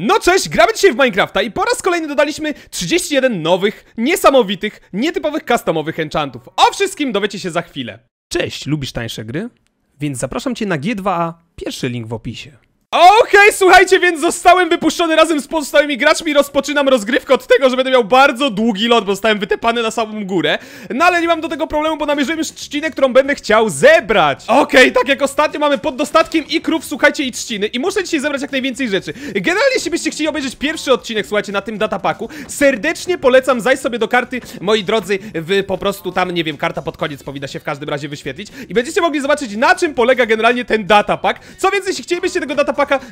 No cześć, gramy dzisiaj w Minecrafta i po raz kolejny dodaliśmy 31 nowych, niesamowitych, nietypowych customowych enchantów. O wszystkim dowiecie się za chwilę. Cześć, lubisz tańsze gry? Więc zapraszam cię na G2A, pierwszy link w opisie. Okej, słuchajcie, więc zostałem wypuszczony razem z pozostałymi graczmi. Rozpoczynam rozgrywkę od tego, że będę miał bardzo długi lot, bo zostałem wytepany na samą górę. No ale nie mam do tego problemu, bo namierzyłem już trzcinę, którą będę chciał zebrać. Okej, tak jak ostatnio mamy pod dostatkiem i krów, słuchajcie, i trzciny. I muszę dzisiaj zebrać jak najwięcej rzeczy. Generalnie, jeśli byście chcieli obejrzeć pierwszy odcinek, słuchajcie, na tym datapaku Serdecznie polecam zajść sobie do karty, moi drodzy, w po prostu tam, nie wiem, karta pod koniec powinna się w każdym razie wyświetlić. I będziecie mogli zobaczyć, na czym polega generalnie ten datapak. Co więcej, jeśli chcielibyście tego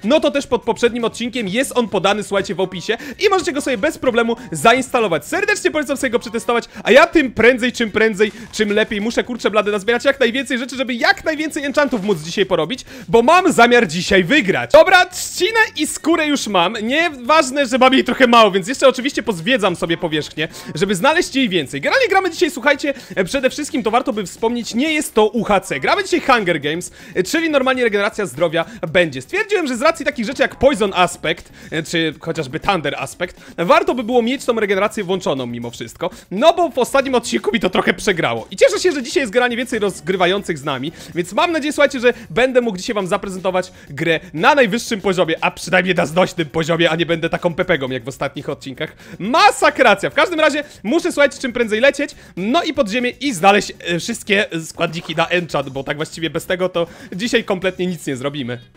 no to też pod poprzednim odcinkiem jest on podany, słuchajcie, w opisie i możecie go sobie bez problemu zainstalować. Serdecznie polecam sobie go przetestować, a ja tym prędzej, czym prędzej, czym lepiej muszę, kurczę blady, nazbierać jak najwięcej rzeczy, żeby jak najwięcej enchantów móc dzisiaj porobić, bo mam zamiar dzisiaj wygrać. Dobra, trzcinę i skórę już mam, nieważne, że mam jej trochę mało, więc jeszcze oczywiście pozwiedzam sobie powierzchnię, żeby znaleźć jej więcej. Generalnie gramy dzisiaj, słuchajcie, przede wszystkim to warto by wspomnieć, nie jest to UHC. Gramy dzisiaj Hunger Games, czyli normalnie regeneracja zdrowia będzie. Stwierdziłem, stwierdziłem, że z racji takich rzeczy jak Poison Aspect, e, czy chociażby Thunder Aspect, warto by było mieć tą regenerację włączoną mimo wszystko, no bo w ostatnim odcinku mi to trochę przegrało. I cieszę się, że dzisiaj jest granie więcej rozgrywających z nami, więc mam nadzieję, słuchajcie, że będę mógł dzisiaj wam zaprezentować grę na najwyższym poziomie, a przynajmniej na znośnym poziomie, a nie będę taką pepegą jak w ostatnich odcinkach. Masakracja! W każdym razie muszę, słuchajcie, czym prędzej lecieć, no i pod ziemię i znaleźć e, wszystkie składniki na enchant, bo tak właściwie bez tego to dzisiaj kompletnie nic nie zrobimy.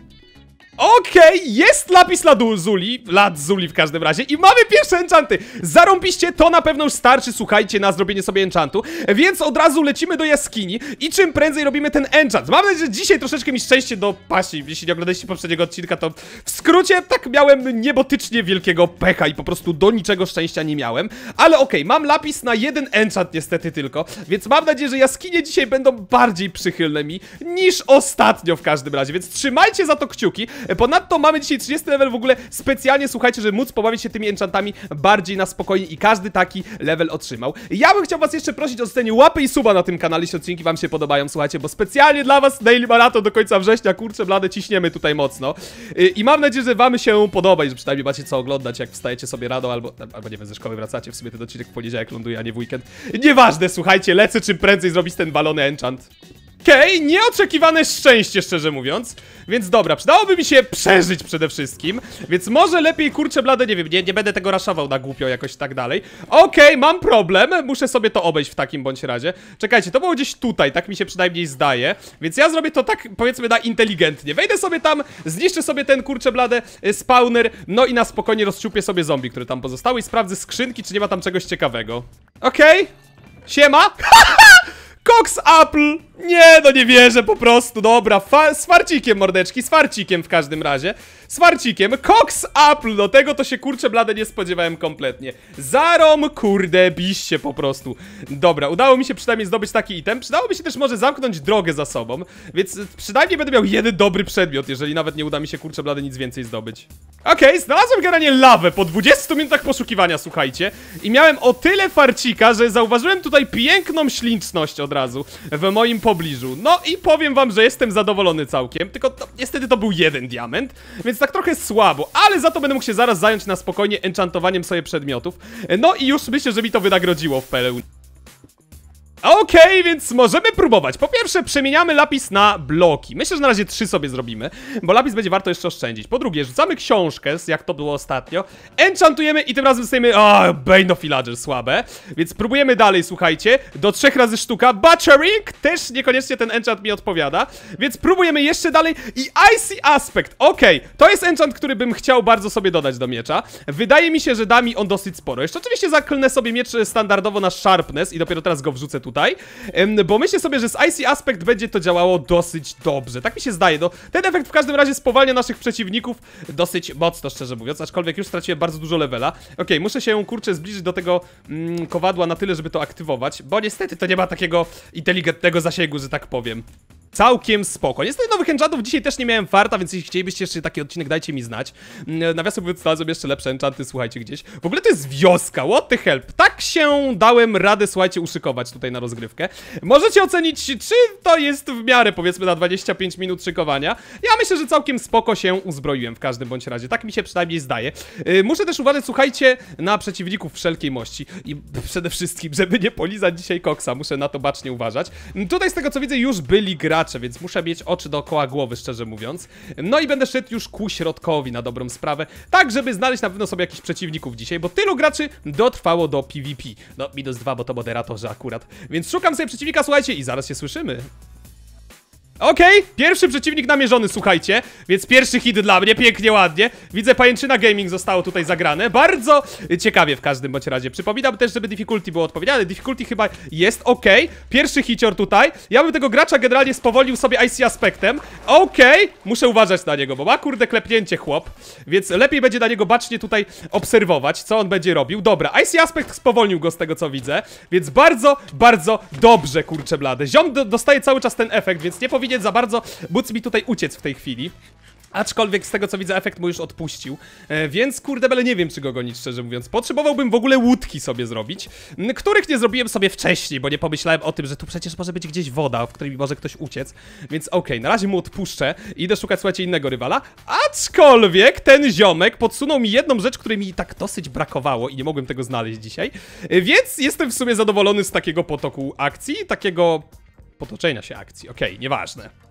Okej, okay, jest lapis lazuli, lazuli w każdym razie i mamy pierwsze enchanty. Zarąbiście, to na pewno już starczy, słuchajcie, na zrobienie sobie enchantu, więc od razu lecimy do jaskini i czym prędzej robimy ten enchant. Mam nadzieję, że dzisiaj troszeczkę mi szczęście do pasi, jeśli nie oglądaliście poprzedniego odcinka, to w skrócie tak miałem niebotycznie wielkiego pecha i po prostu do niczego szczęścia nie miałem, ale okej, okay, mam lapis na jeden enchant niestety tylko, więc mam nadzieję, że jaskinie dzisiaj będą bardziej przychylne mi niż ostatnio w każdym razie, więc trzymajcie za to kciuki. Ponadto mamy dzisiaj 30 level w ogóle specjalnie, słuchajcie, żeby móc pobawić się tymi enchantami bardziej na spokojnie i każdy taki level otrzymał. Ja bym chciał was jeszcze prosić o zostanie łapy i suba na tym kanale, jeśli odcinki wam się podobają, słuchajcie, bo specjalnie dla was Daily Marathon do końca września, kurczę blade, ciśniemy tutaj mocno. Y, I mam nadzieję, że wam się podoba i że przynajmniej macie co oglądać, jak wstajecie sobie rano albo, albo nie wiem, ze szkoły wracacie, w sumie ten odcinek w poniedziałek ląduje, a nie w weekend. Nieważne, słuchajcie, lecę czym prędzej zrobić ten balony enchant. Okej, okay, nieoczekiwane szczęście, szczerze mówiąc. Więc dobra, przydałoby mi się przeżyć przede wszystkim. Więc może lepiej, kurczę blade, nie wiem, nie, nie będę tego raszował na głupio jakoś tak dalej. Okej, okay, mam problem, muszę sobie to obejść w takim bądź razie. Czekajcie, to było gdzieś tutaj, tak mi się przynajmniej zdaje. Więc ja zrobię to tak, powiedzmy, na inteligentnie. Wejdę sobie tam, zniszczę sobie ten, kurczę blade, y, spawner, no i na spokojnie rozciupię sobie zombie, które tam pozostały i sprawdzę skrzynki, czy nie ma tam czegoś ciekawego. Okej, okay. siema. Cox Apple! Nie, no nie wierzę po prostu, dobra, z farcikiem mordeczki, z farcikiem w każdym razie z farcikiem. Cox Apple, do tego to się kurczę blade nie spodziewałem kompletnie. Zarom, kurde, biście po prostu. Dobra, udało mi się przynajmniej zdobyć taki item. Przydałoby się też może zamknąć drogę za sobą, więc przynajmniej będę miał jeden dobry przedmiot, jeżeli nawet nie uda mi się kurczę blade nic więcej zdobyć. Okej, okay, znalazłem generalnie lawę po 20 minutach poszukiwania, słuchajcie. I miałem o tyle farcika, że zauważyłem tutaj piękną śliczność od razu w moim pobliżu. No i powiem wam, że jestem zadowolony całkiem, tylko niestety to był jeden diament, więc tak trochę słabo, ale za to będę mógł się zaraz zająć na spokojnie enchantowaniem sobie przedmiotów. No i już myślę, że mi to wynagrodziło w pełni. Okej, okay, więc możemy próbować. Po pierwsze, przemieniamy lapis na bloki. Myślę, że na razie trzy sobie zrobimy, bo lapis będzie warto jeszcze oszczędzić. Po drugie, rzucamy książkę, jak to było ostatnio. Enchantujemy i tym razem dostajemy... O, Bane of Villager, słabe. Więc próbujemy dalej, słuchajcie. Do trzech razy sztuka. Butchering też niekoniecznie ten enchant mi odpowiada. Więc próbujemy jeszcze dalej. I Icy Aspect. Okej, okay, to jest enchant, który bym chciał bardzo sobie dodać do miecza. Wydaje mi się, że da mi on dosyć sporo. Jeszcze oczywiście zaklnę sobie miecz standardowo na Sharpness i dopiero teraz go wrzucę tu tutaj, bo myślę sobie, że z Icy Aspect będzie to działało dosyć dobrze. Tak mi się zdaje, no ten efekt w każdym razie spowalnia naszych przeciwników dosyć mocno, szczerze mówiąc, aczkolwiek już straciłem bardzo dużo levela. Okay, muszę się, kurczę, zbliżyć do tego mm, kowadła na tyle, żeby to aktywować, bo niestety to nie ma takiego inteligentnego zasięgu, że tak powiem. Całkiem spoko. Niestety nowych enchantów dzisiaj też nie miałem farta, więc jeśli chcielibyście jeszcze taki odcinek, dajcie mi znać. Mm, Nawiasem mówiąc, znalazłem jeszcze lepsze enchanty, słuchajcie, gdzieś. W ogóle to jest wioska, what the help. Tak się dałem radę, słuchajcie, uszykować tutaj na rozgrywkę. Możecie ocenić, czy to jest w miarę, powiedzmy, na 25 minut szykowania. Ja myślę, że całkiem spoko się uzbroiłem w każdym bądź razie. Tak mi się przynajmniej zdaje. Yy, muszę też uważać, słuchajcie, na przeciwników wszelkiej mości. I przede wszystkim, żeby nie polizać dzisiaj koksa, muszę na to bacznie uważać. Mm, Tutaj z tego co widzę już byli gracze, więc muszę mieć oczy dookoła głowy, szczerze mówiąc. No i będę szedł już ku środkowi na dobrą sprawę, tak żeby znaleźć na pewno sobie jakichś przeciwników dzisiaj, bo tylu graczy dotrwało do PvP. No, minus dwa, bo to moderatorzy akurat. Więc szukam sobie przeciwnika, słuchajcie, i zaraz się słyszymy. Okej, pierwszy przeciwnik namierzony, słuchajcie, więc pierwszy hit dla mnie, pięknie, ładnie. Widzę, Pajęczyna Gaming zostało tutaj zagrane, bardzo ciekawie w każdym bądź razie. Przypominam też, żeby difficulty było odpowiedziane, difficulty chyba jest ok. Pierwszy hicior tutaj, ja bym tego gracza generalnie spowolnił sobie IC aspektem. Okej, muszę uważać na niego, bo ma kurde klepnięcie chłop, więc lepiej będzie na niego bacznie tutaj obserwować, co on będzie robił. Dobra, IC aspekt spowolnił go z tego, co widzę, więc bardzo, bardzo dobrze, kurczę blade. Ziom do dostaje cały czas ten efekt, więc nie powinien za bardzo móc mi tutaj uciec w tej chwili. Aczkolwiek z tego co widzę efekt mu już odpuścił, e, więc kurde bele nie wiem czy go gonić szczerze mówiąc. Potrzebowałbym w ogóle łódki sobie zrobić, których nie zrobiłem sobie wcześniej, bo nie pomyślałem o tym, że tu przecież może być gdzieś woda, w której może ktoś uciec. Więc okej, na razie mu odpuszczę idę szukać słuchajcie innego rywala. Aczkolwiek ten ziomek podsunął mi jedną rzecz, której mi tak dosyć brakowało i nie mogłem tego znaleźć dzisiaj. E, Więc jestem w sumie zadowolony z takiego potoku akcji, takiego potoczenia się akcji. Okej, nieważne.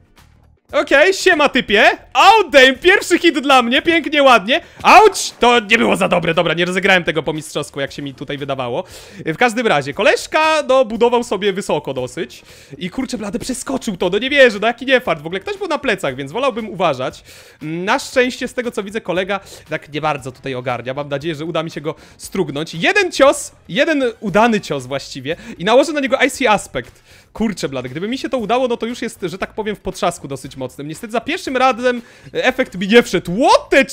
Okej, siema typie. Au, damn, pierwszy hit dla mnie, pięknie, ładnie. Auć, to nie było za dobre, dobra, nie rozegrałem tego po mistrzowsku, jak się mi tutaj wydawało. W każdym razie, koleżka, no, budował sobie wysoko dosyć. I kurczę, blady, przeskoczył to, no nie wierzę, no jaki nie fart. W ogóle ktoś był na plecach, więc wolałbym uważać. Na szczęście, z tego co widzę, kolega tak nie bardzo tutaj ogarnia. Mam nadzieję, że uda mi się go strugnąć. Jeden cios, jeden udany cios właściwie i nałożę na niego IC aspekt. Kurczę blady, gdyby mi się to udało, no to już jest, że tak powiem, w potrzasku dosyć mocnym. Niestety za pierwszym razem efekt mi nie wszedł.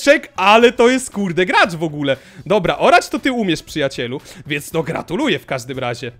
Check? Ale to jest kurde gracz w ogóle. Dobra, orać to ty umiesz, przyjacielu, więc no gratuluję w każdym razie.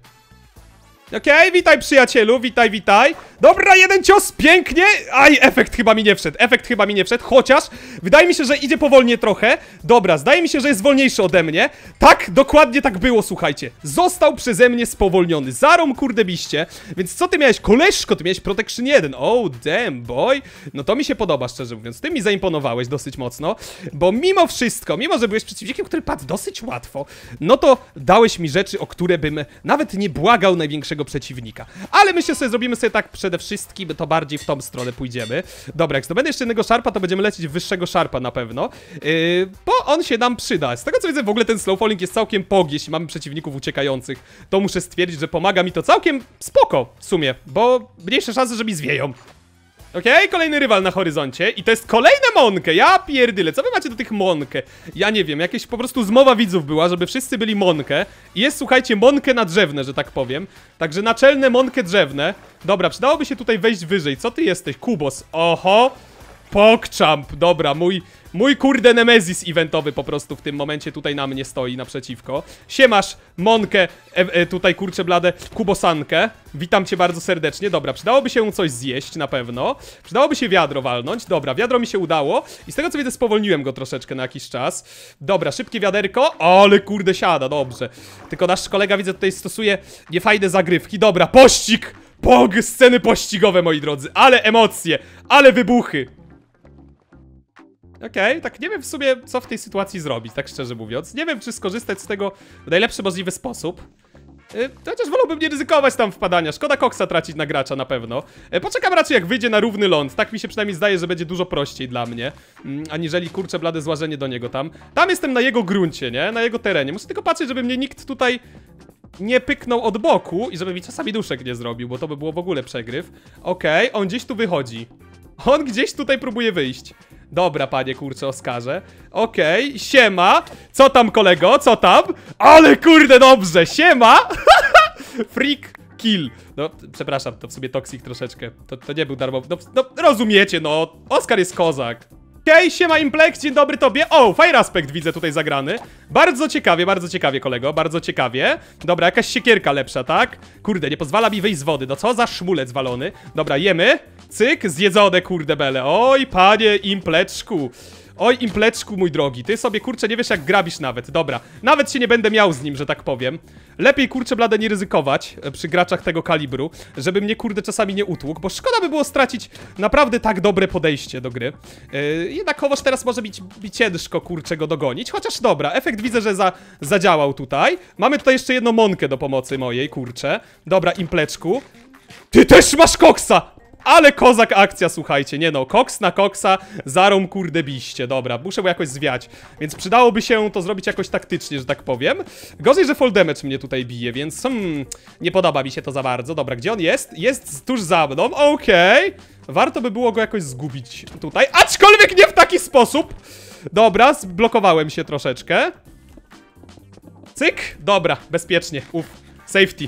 Okej, witaj przyjacielu, witaj, witaj. Dobra, jeden cios, pięknie. Aj, efekt chyba mi nie wszedł, efekt chyba mi nie wszedł, chociaż wydaje mi się, że idzie powolnie trochę. Dobra, zdaje mi się, że jest wolniejszy ode mnie. Tak, dokładnie tak było, słuchajcie. Został przeze mnie spowolniony. Zarom kurde biście. Więc co ty miałeś? Koleżko, ty miałeś Protection 1. Oh, damn, boy. No to mi się podoba, szczerze mówiąc. Ty mi zaimponowałeś dosyć mocno, bo mimo wszystko, mimo że byłeś przeciwnikiem, który padł dosyć łatwo, no to dałeś mi rzeczy, o które bym nawet nie błagał największego przeciwnika. Ale myślę sobie, zrobimy sobie tak przede wszystkim, to bardziej w tą stronę pójdziemy. Dobra, jak zdobędę jeszcze jednego szarpa, to będziemy lecieć wyższego szarpa na pewno, yy, bo on się nam przyda. Z tego co widzę, w ogóle ten slow falling jest całkiem pog, jeśli mamy przeciwników uciekających. To muszę stwierdzić, że pomaga mi to całkiem spoko w sumie, bo mniejsze szanse, że mi zwieją. Okej, kolejny rywal na horyzoncie i to jest kolejne Monkę, ja pierdyle, co wy macie do tych Monkę? Ja nie wiem, jakieś po prostu zmowa widzów była, żeby wszyscy byli Monkę i jest, słuchajcie, Monkę na drzewne, że tak powiem, także naczelne Monkę drzewne. Dobra, przydałoby się tutaj wejść wyżej, co ty jesteś? Kubos, oho, Pogchamp, dobra, mój, mój kurde Nemezis eventowy po prostu w tym momencie tutaj na mnie stoi naprzeciwko. Siemasz, Monkę, e, e, tutaj kurczę blade, Kubosankę. Witam cię bardzo serdecznie. Dobra, przydałoby się coś zjeść na pewno. Przydałoby się wiadro walnąć. Dobra, wiadro mi się udało. I z tego co widzę spowolniłem go troszeczkę na jakiś czas. Dobra, szybkie wiaderko. Ale kurde siada, dobrze. Tylko nasz kolega widzę tutaj stosuje niefajne zagrywki. Dobra, pościg! Pog, sceny pościgowe, moi drodzy. Ale emocje, ale wybuchy. Okej, tak nie wiem w sumie, co w tej sytuacji zrobić, tak szczerze mówiąc. Nie wiem, czy skorzystać z tego w najlepszy możliwy sposób. Yy, chociaż wolałbym nie ryzykować tam wpadania. Szkoda koksa tracić na gracza na pewno. Yy, poczekam raczej jak wyjdzie na równy ląd. Tak mi się przynajmniej zdaje, że będzie dużo prościej dla mnie. Yy, aniżeli kurczę blade złażenie do niego tam. Tam jestem na jego gruncie, nie? Na jego terenie. Muszę tylko patrzeć, żeby mnie nikt tutaj nie pyknął od boku i żeby mi czasami duszek nie zrobił, bo to by było w ogóle przegryw. Okej, on gdzieś tu wychodzi. On gdzieś tutaj próbuje wyjść. Dobra, panie kurczę Oskarze. Okej, siema. Co tam, kolego? Co tam? Ale kurde, dobrze, siema. Freak kill. No, przepraszam, to w sobie toksik troszeczkę. To, to nie był darmowy. No, no, rozumiecie, no. Oskar jest kozak. Okej, siema Implex, dzień dobry tobie. O, Fire Aspect widzę tutaj zagrany. Bardzo ciekawie, bardzo ciekawie, kolego, bardzo ciekawie. Dobra, jakaś siekierka lepsza, tak? Kurde, nie pozwala mi wyjść z wody. No co za szmulec walony. Dobra, jemy. Cyk, zjedzone kurde bele. Oj, panie impleczku. Oj, impleczku, mój drogi, ty sobie kurczę nie wiesz jak grabisz nawet, dobra. Nawet się nie będę miał z nim, że tak powiem. Lepiej kurczę blade nie ryzykować e, przy graczach tego kalibru, żeby mnie kurde czasami nie utłukł, bo szkoda by było stracić naprawdę tak dobre podejście do gry. Yy, jednakowoż teraz może być, być ciężko kurczę go dogonić, chociaż dobra, efekt widzę, że za, zadziałał tutaj. Mamy tutaj jeszcze jedną monkę do pomocy mojej, kurczę. Dobra, impleczku. Ty też masz koksa! Ale kozak akcja, słuchajcie, nie no, koks na koksa, zarą kurde biście, dobra, muszę go jakoś zwiać, więc przydałoby się to zrobić jakoś taktycznie, że tak powiem. Gorzej, że fall damage mnie tutaj bije, więc hmm, nie podoba mi się to za bardzo. Dobra, gdzie on jest? Jest tuż za mną, okej. Warto by było go jakoś zgubić tutaj, aczkolwiek nie w taki sposób. Dobra, zblokowałem się troszeczkę. Cyk, dobra, bezpiecznie, uff, safety.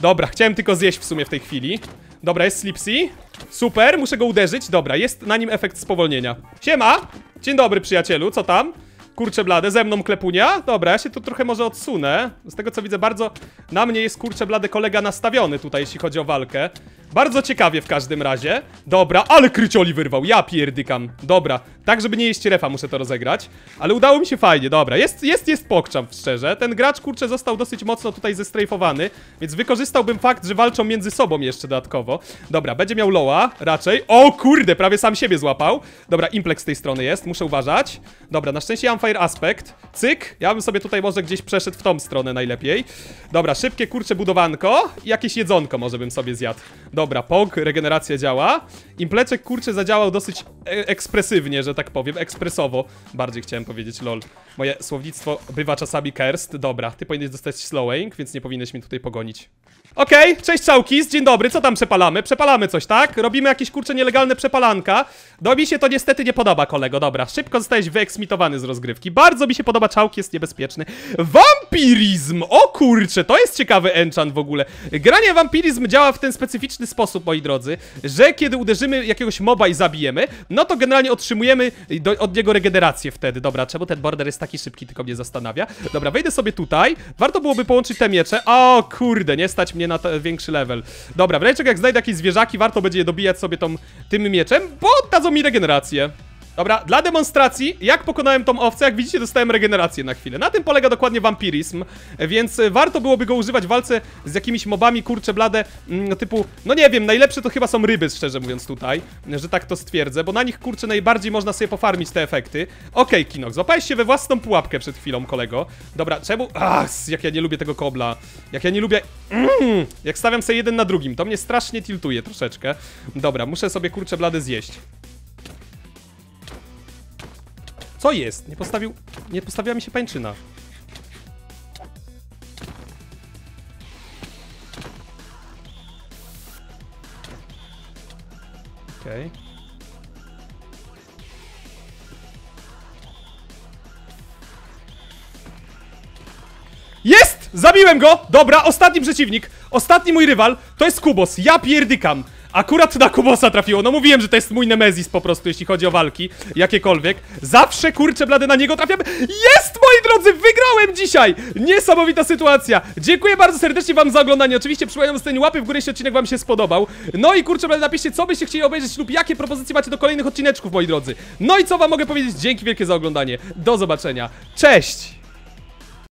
Dobra, chciałem tylko zjeść w sumie w tej chwili. Dobra, jest Slipsy. Super, muszę go uderzyć. Dobra, jest na nim efekt spowolnienia. Siema! Dzień dobry, przyjacielu, co tam? Kurczę blade, ze mną klepunia? Dobra, ja się tu trochę może odsunę. Z tego co widzę, bardzo na mnie jest kurczę blade kolega nastawiony tutaj, jeśli chodzi o walkę. Bardzo ciekawie w każdym razie. Dobra, ale krycioli wyrwał, ja pierdykam. Dobra, tak żeby nie jeść refa muszę to rozegrać. Ale udało mi się fajnie, dobra. Jest, jest, jest pokczam, szczerze. Ten gracz, kurczę, został dosyć mocno tutaj zestrajfowany, więc wykorzystałbym fakt, że walczą między sobą jeszcze dodatkowo. Dobra, będzie miał loa, raczej. O kurde, prawie sam siebie złapał. Dobra, implex z tej strony jest, muszę uważać. Dobra, na szczęście ja mam fire aspect. Cyk, ja bym sobie tutaj może gdzieś przeszedł w tą stronę najlepiej. Dobra, szybkie, kurcze budowanko i jakieś jedzonko może bym sobie zjadł. Dobra, pog, regeneracja działa. Impleczek, kurczę, zadziałał dosyć e ekspresywnie, że tak powiem, ekspresowo. Bardziej chciałem powiedzieć, lol. Moje słownictwo bywa czasami cursed. Dobra, ty powinieneś dostać slowing, więc nie powinieneś mnie tutaj pogonić. Okej, okay, cześć Czałkis, dzień dobry, co tam przepalamy? Przepalamy coś, tak? Robimy jakieś kurcze nielegalne przepalanka. No mi się to niestety nie podoba, kolego, dobra. Szybko zostałeś wyeksmitowany z rozgrywki. Bardzo mi się podoba, Czałki jest niebezpieczny. Wampirizm! O kurcze, to jest ciekawy enchant w ogóle. Granie wampirizm działa w ten specyficzny sposób, moi drodzy, że kiedy uderzymy jakiegoś moba i zabijemy, no to generalnie otrzymujemy do, od niego regenerację wtedy. Dobra, czemu ten border jest taki szybki, tylko mnie zastanawia. Dobra, wejdę sobie tutaj. Warto byłoby połączyć te miecze. O kurde, nie stać mnie na większy level. Dobra, w razie jak znajdę jakieś zwierzaki, warto będzie je dobijać sobie tą, tym mieczem, bo dadzą mi regenerację. Dobra, dla demonstracji, jak pokonałem tą owcę, jak widzicie dostałem regenerację na chwilę. Na tym polega dokładnie vampirizm, więc warto byłoby go używać w walce z jakimiś mobami, kurcze blade, mm, typu, no nie wiem, najlepsze to chyba są ryby, szczerze mówiąc tutaj, że tak to stwierdzę, bo na nich, kurcze, najbardziej można sobie pofarmić te efekty. Okej, okay, Kinok, złapałeś się we własną pułapkę przed chwilą, kolego. Dobra, czemu... Ach, jak ja nie lubię tego kobla. Jak ja nie lubię... Mm, jak stawiam sobie jeden na drugim, to mnie strasznie tiltuje troszeczkę. Dobra, muszę sobie, kurcze blade zjeść. Co jest? Nie postawił... Nie postawiła mi się pańczyna. Okej. Okay. Jest! Zabiłem go! Dobra, ostatni przeciwnik. Ostatni mój rywal. To jest Kubos. Ja pierdykam. Akurat na Kubosa trafiło. No mówiłem, że to jest mój Nemezis po prostu, jeśli chodzi o walki. Jakiekolwiek. Zawsze, kurczę, blady na niego trafiam. Jest, moi drodzy! Wygrałem dzisiaj! Niesamowita sytuacja. Dziękuję bardzo serdecznie wam za oglądanie. Oczywiście przypominam zostawienie łapy w górę, jeśli odcinek wam się spodobał. No i kurczę, blady, napiszcie, co byście chcieli obejrzeć lub jakie propozycje macie do kolejnych odcineczków, moi drodzy. No i co wam mogę powiedzieć? Dzięki wielkie za oglądanie. Do zobaczenia. Cześć!